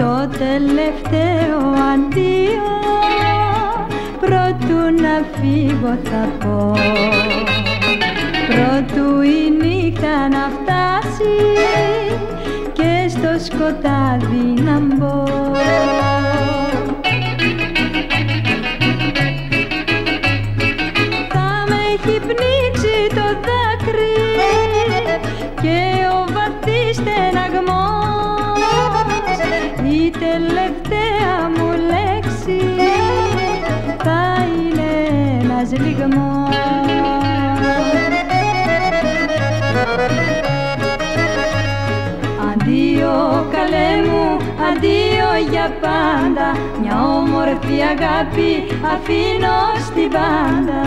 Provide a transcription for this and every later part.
το τελευταίο αντίο. Πρώτου να φύγω θα πω Πρώτου η νύχτα να φτάσει Και στο σκοτάδι να μπω. Θα με έχει πνίξει το δάκρυ Και ο βαθύς στεναγμός ένας λιγμός Αντίο καλέ μου, αντίο για πάντα. Μια όμορφη αγάπη αφήνω στην πάντα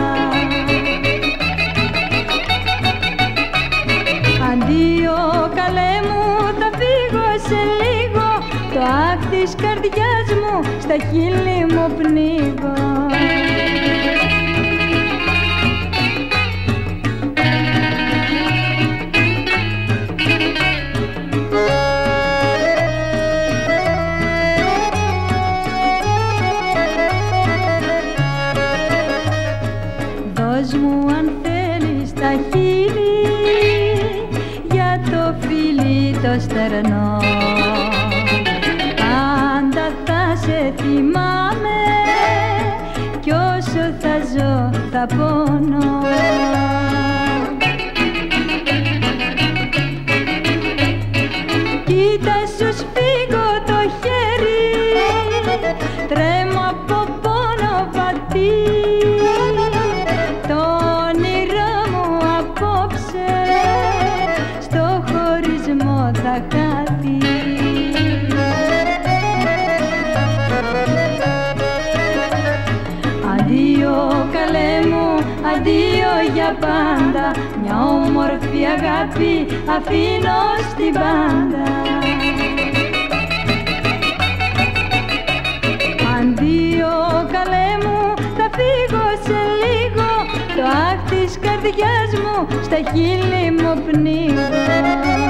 Αντίο καλέ μου, θα φύγω σε λίγο. Το αχ της καρδιάς μου στα χείλη μου πνίγω μου αν θέλεις τα χείλη για το φίλι το στερνό. Πάντα θα σε θυμάμαι κι όσο θα ζω θα πονώ χωρισμό θα χάθει Αντίο καλέ μου, αντίο για πάντα. Μια όμορφη αγάπη αφήνω στην πάντα. Αντίο καλέ μου, θα φύγω σε λίγο. Το αχ της καρδιάς μου στα χείλη μου πνίγω